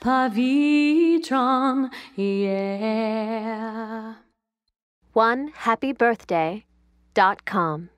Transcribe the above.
Gravitron, yeah. One happy birthday dot com.